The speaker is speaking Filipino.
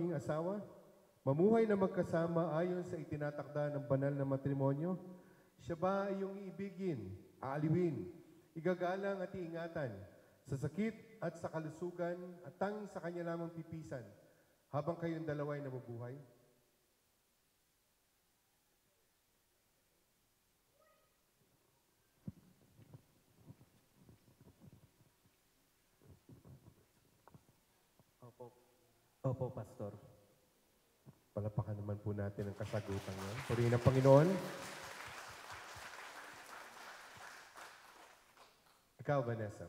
maging asawa? Mamuhay na magkasama ayon sa itinatakda ng banal na matrimonyo? Siya ba iyong iibigin, aaliwin, igagalang at iingatan sa sakit at sa kalusugan at tanging sa kanya lamang pipisan habang kayong dalawa ay nabubuhay? Opo. Opo, Pastor. Palapakan naman po natin ang kasagutan niya. Purihin ang Panginoon. Ikaw, Vanessa.